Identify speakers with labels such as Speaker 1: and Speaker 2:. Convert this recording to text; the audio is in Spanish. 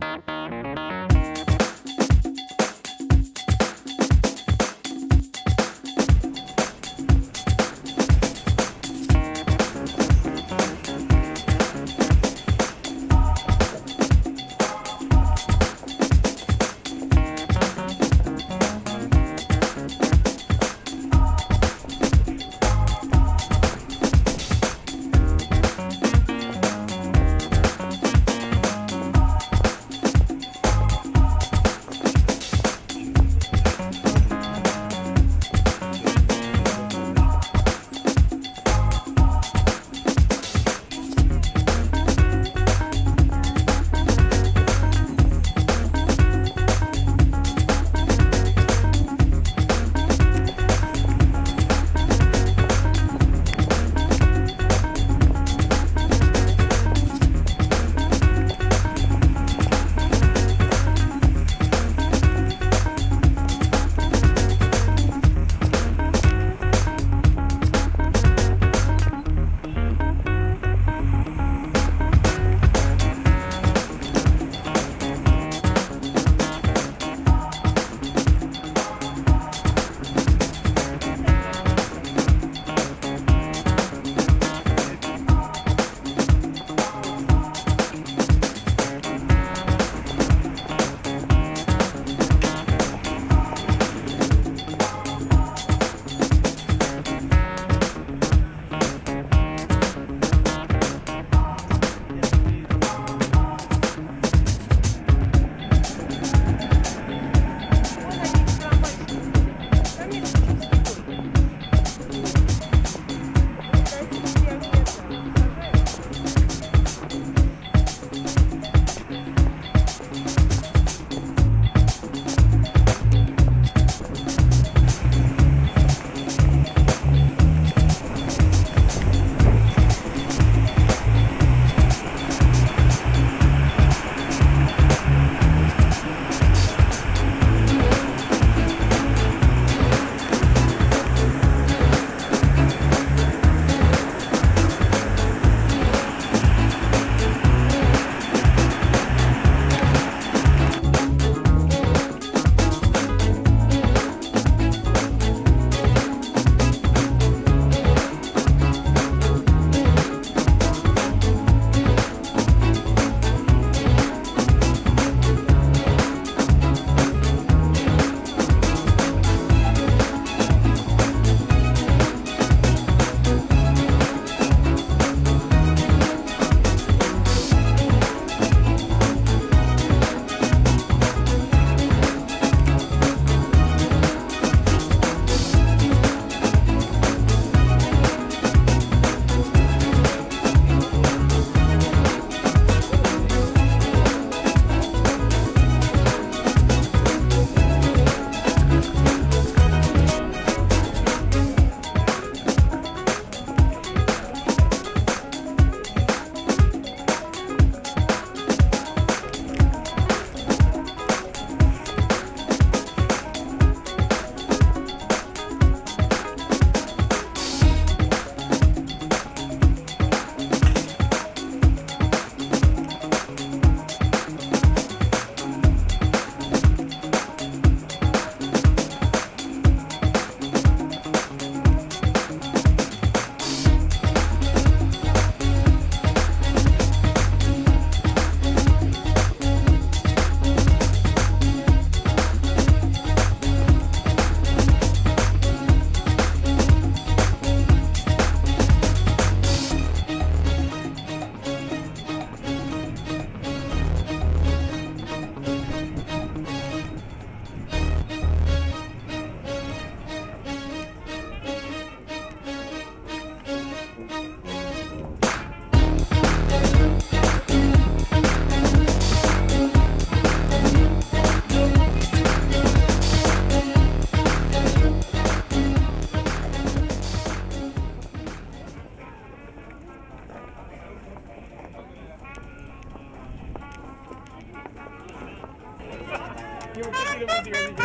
Speaker 1: Thank you. música,